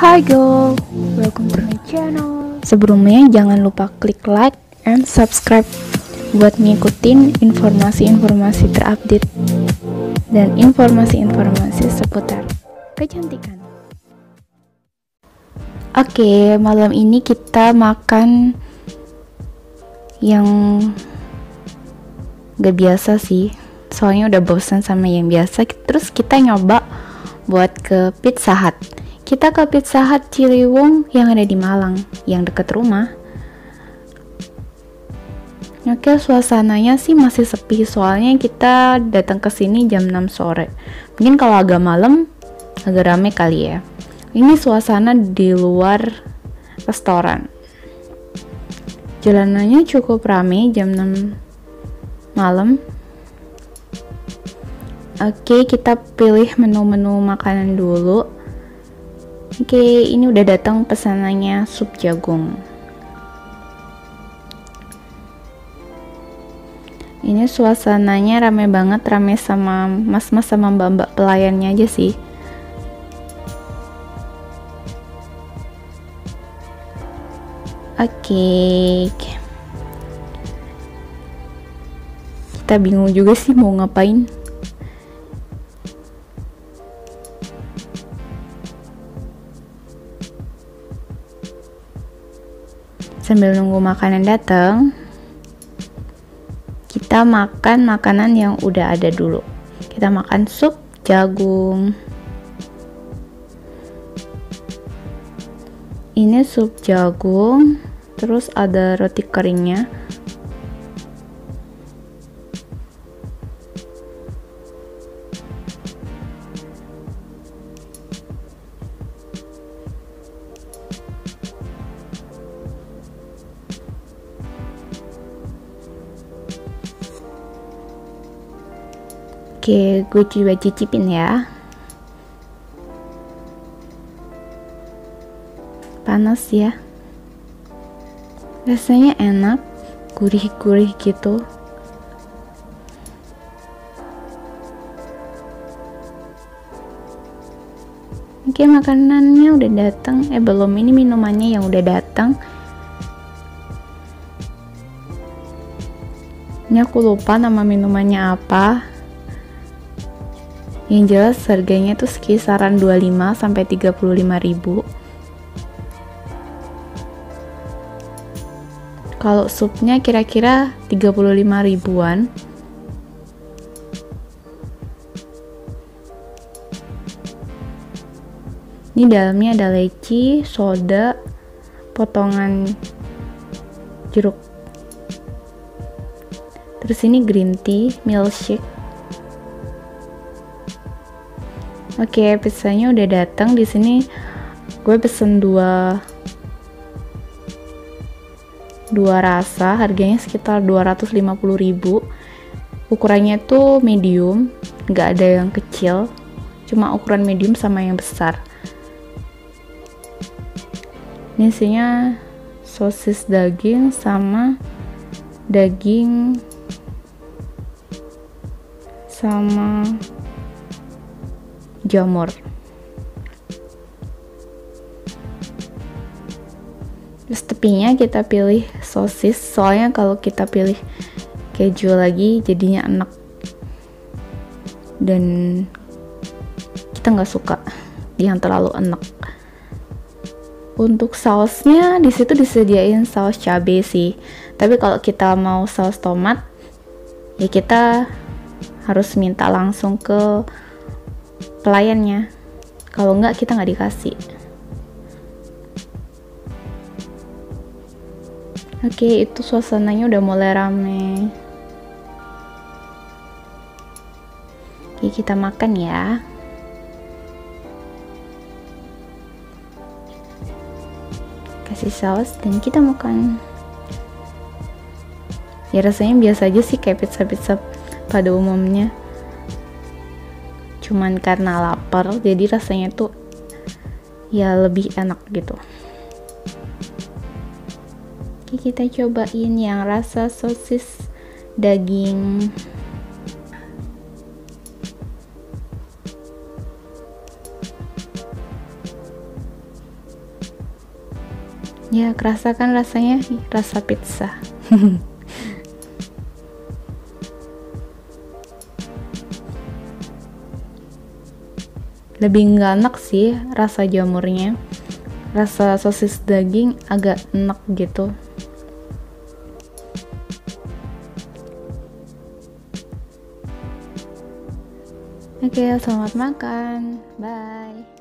Hi girl, welcome to my channel. Sebelumnya jangan lupa klik like and subscribe buat ngikutin informasi-informasi terupdate dan informasi-informasi seputar kecantikan. Oke, malam ini kita makan yang gak biasa sih. Soalnya udah bosan sama yang biasa. Terus kita nyoba buat ke Pizza Hut. Kita ke Pizza Hut Ciliwung yang ada di Malang, yang deket rumah. Oke, suasananya sih masih sepi soalnya kita datang ke sini jam 6 sore. Mungkin kalau agak malam agak rame kali ya. Ini suasana di luar restoran. Jalanannya cukup rame jam 6 malam. Oke, kita pilih menu-menu makanan dulu. Oke, ini udah datang pesanannya sup jagung. Ini suasananya rame banget, rame sama mas-mas sama mbak-mbak pelayannya aja sih. Oke. Kita bingung juga sih mau ngapain. Sambil nunggu makanan datang, kita makan makanan yang udah ada dulu. Kita makan sup jagung. Ini sup jagung, terus ada roti keringnya. Oke, gue coba cicipin ya. Panas ya. Rasanya enak, gurih-gurih gitu. Oke, makanannya udah datang. Eh, belum ini minumannya yang udah datang. Ini aku lupa nama minumannya apa yang jelas harganya tuh sekisaran 25 sampai 35 ribu. Kalau supnya kira-kira 35 ribuan. Ini dalamnya ada leci, soda, potongan jeruk. Terus ini green tea, milkshake Oke, okay, pizzanya udah datang di sini. Gue pesen dua dua rasa, harganya sekitar 250.000. Ukurannya tuh medium, nggak ada yang kecil, cuma ukuran medium sama yang besar. Ini isinya sosis daging sama daging sama jamur. Terus tepinya kita pilih sosis soalnya kalau kita pilih keju lagi jadinya enak. Dan kita nggak suka yang terlalu enak. Untuk sausnya di situ disediain saus cabai sih. Tapi kalau kita mau saus tomat ya kita harus minta langsung ke pelayannya. Kalau enggak kita nggak dikasih. Oke itu suasananya udah mulai rame. Oke kita makan ya. Kasih saus dan kita makan. Ya rasanya biasa aja sih kayak pizza-pizza pada umumnya cuman karena lapar jadi rasanya tuh ya lebih enak gitu. Oke kita cobain yang rasa sosis daging. Ya kerasa kan rasanya rasa pizza lebih nggak enak sih rasa jamurnya rasa sosis daging agak enak gitu Oke, selamat makan. Bye.